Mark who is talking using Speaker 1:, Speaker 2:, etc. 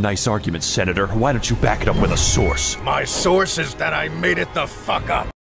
Speaker 1: Nice argument, Senator. Why don't you back it up with a source?
Speaker 2: My source is that I made it the fuck up.